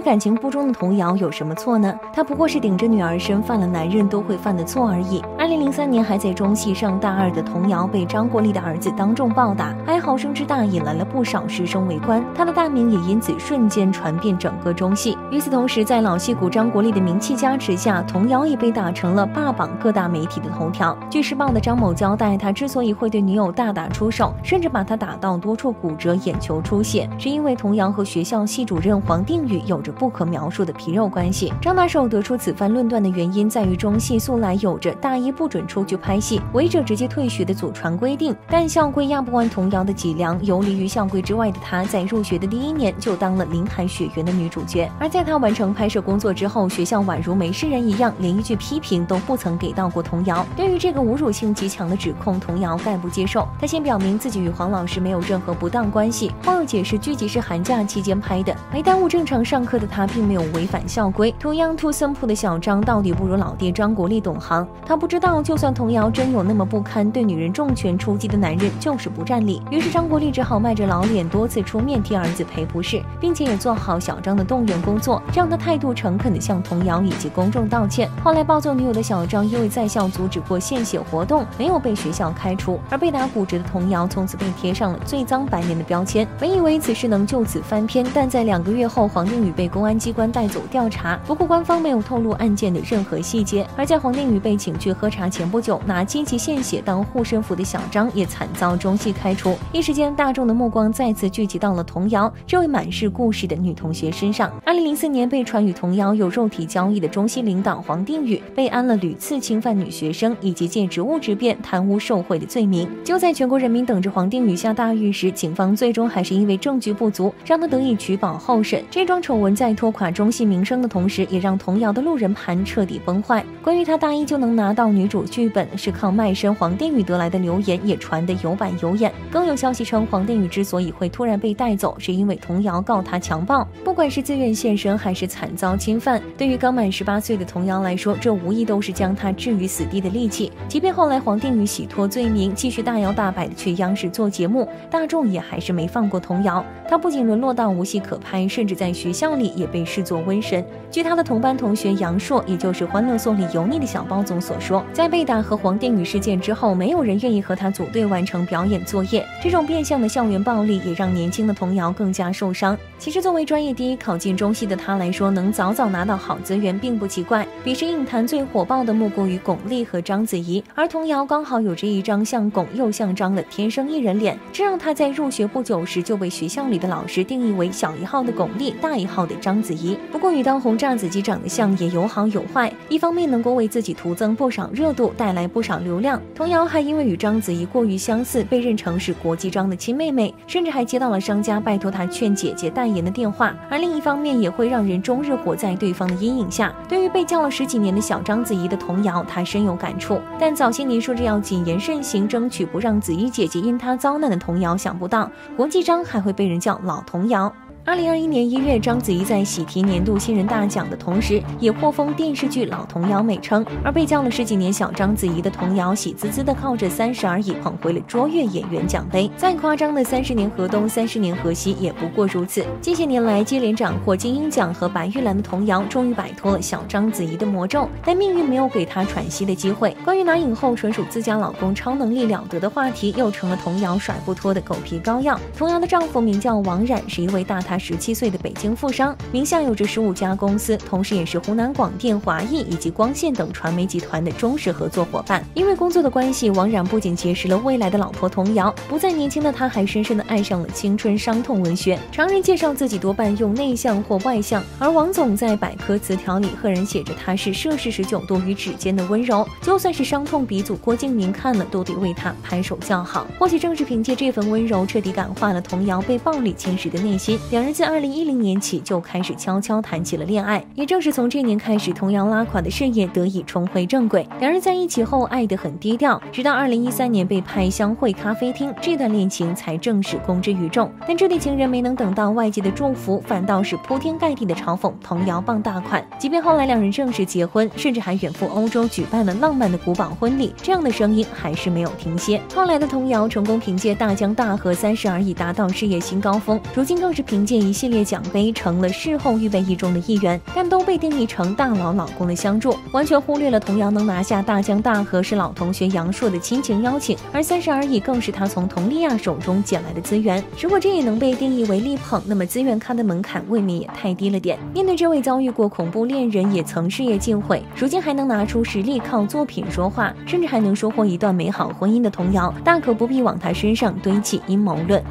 感情不忠的童谣有什么错呢？她不过是顶着女儿身犯了男人都会犯的错而已。二零零三年还在中戏上大二的童谣被张国立的儿子当众暴打，哀嚎声之大引来了不少师生围观，他的大名也因此瞬间传遍整个中戏。与此同时，在老戏骨张国立的名气加持下，童谣也被打成了霸榜各大媒体的头条。据《时报》的张某交代，他之所以会对女友大打出手，甚至把她打到多处骨折、眼球出血，是因为童谣和学校系主任黄定宇有着不可描述的皮肉关系。张大手得出此番论断的原因，在于中戏素来有着大一不准出去拍戏，违者直接退学的祖传规定。但校规压不完童谣的脊梁，游离于校规之外的她，在入学的第一年就当了林海雪原的女主角。而在她完成拍摄工作之后，学校宛如没事人一样，连一句批评都不曾给到过童谣。对于这个侮辱性极强的指控，童谣概不接受。他先表明自己与黄老师没有任何不当关系，后又解释剧集是寒假期间拍的，没耽误正常上课的他，并没有违反校规。同样土森铺的小张到底不如老爹张国立懂行，他不知道，就算童谣真有那么不堪，对女人重拳出击的男人就是不占理。于是张国立只好迈着老脸多次出面替儿子赔不是，并且也做好小张的动员工作，让他态度诚恳地向童谣以及公众道歉。后来暴揍女友的小张，因为在校阻止过献血活动，没有被学校开除，而被打骨折的童谣从此被贴上了最脏白脸的标签。本以为此事能就此翻篇，但在两个月后，黄定宇被公安机关带走调查。不过官方没有透露案件的任何细节。而在黄定宇被请去喝查前不久，拿积极献血当护身符的小张也惨遭中戏开除。一时间，大众的目光再次聚集到了童谣这位满是故事的女同学身上。二零零四年，被传与童谣有肉体交易的中戏领导黄定宇，被安了屡次侵犯女学生以及借职务之便贪污受贿的罪名。就在全国人民等着黄定宇下大狱时，警方最终还是因为证据不足，让他得以取保候审。这桩丑闻在拖垮中戏名声的同时，也让童谣的路人盘彻底崩坏。关于他大一就能拿到女主剧本是靠卖身黄定宇得来的流言，也传得有板有眼。更有消息称，黄定宇之所以会突然被带走，是因为童谣告他强暴。不管是自愿献身，还是惨遭侵犯，对于刚满十八岁的童谣来说，这无疑都是将他置于死地的利器。即便后来黄定宇洗脱罪名，继续大摇大摆的去央视做节目，大众也还是没放过童谣。他不仅沦落到无戏可拍，甚至在学校里也被视作瘟神。据他的同班同学杨烁，也就是《欢乐颂》里油腻的小包总所说，在被打和黄定宇事件之后，没有人愿意和他组队完成表演作业。这种变相的校园暴力，也让年轻的童谣更加受伤。其实，作为专业第一考进中戏的他来说，能早早拿到好资源并不奇怪。彼时影坛最火爆的莫过于巩俐和章子怡，而童谣刚好有着一张像巩又像张的天生艺人脸，这让他在入学不久时就被学校里的老师定义为小一号的巩俐，大一号的章子怡。不过与当红炸子鸡长得像也有好有坏，一方面能够为自己徒增不少热热度，带来不少流量；童瑶还因为与章子怡过于相似，被认成是国际章的亲妹妹，甚至还接到了商家拜托她劝姐姐代言的电话。而另一方面，也会让人终日活在对方的阴影下。对于被叫了十几年的小章子怡的童瑶，她深有感触。但早些年说着要谨言慎行，争取不让子怡姐姐因她遭难的童瑶，想不到国际章还会被人叫老童谣。二零二一年一月，章子怡在喜提年度新人大奖的同时，也获封电视剧老童谣美称。而被叫了十几年小章子怡的童谣，喜滋滋的靠着《三十而已》捧回了卓越演员奖杯。再夸张的三十年河东，三十年河西，也不过如此。近些年来接连斩获金鹰奖和白玉兰的童谣，终于摆脱了小章子怡的魔咒，但命运没有给她喘息的机会。关于拿影后纯属自家老公超能力了得的话题，又成了童谣甩不脱的狗皮膏药。童谣的丈夫名叫王冉，是一位大他。十七岁的北京富商，名下有着十五家公司，同时也是湖南广电、华谊以及光线等传媒集团的忠实合作伙伴。因为工作的关系，王冉不仅结识了未来的老婆童瑶，不再年轻的他，还深深的爱上了青春伤痛文学。常人介绍自己多半用内向或外向，而王总在百科词条里赫然写着他是摄氏十九度与指尖的温柔。就算是伤痛鼻祖郭敬明看了，都得为他拍手叫好。或许正是凭借这份温柔，彻底感化了童瑶被暴力侵蚀的内心。两人自二零一零年起就开始悄悄谈起了恋爱，也正是从这年开始，童谣拉垮的事业得以重回正轨。两人在一起后爱得很低调，直到二零一三年被拍《相会咖啡厅》，这段恋情才正式公之于众。但这对情人没能等到外界的祝福，反倒是铺天盖地的嘲讽童谣傍大款。即便后来两人正式结婚，甚至还远赴欧洲举办了浪漫的古堡婚礼，这样的声音还是没有停歇。后来的童谣成功凭借《大江大河》《三十而已》达到事业新高峰，如今更是凭借。借一系列奖杯，成了事后预备役中的一员，但都被定义成大佬老公的相助，完全忽略了童谣能拿下大江大河是老同学杨烁的亲情邀请，而三十而已更是他从佟丽娅手中捡来的资源。如果这也能被定义为力捧，那么资源咖的门槛未免也太低了点。面对这位遭遇过恐怖恋人，也曾事业尽毁，如今还能拿出实力靠作品说话，甚至还能收获一段美好婚姻的童谣，大可不必往他身上堆砌阴谋论。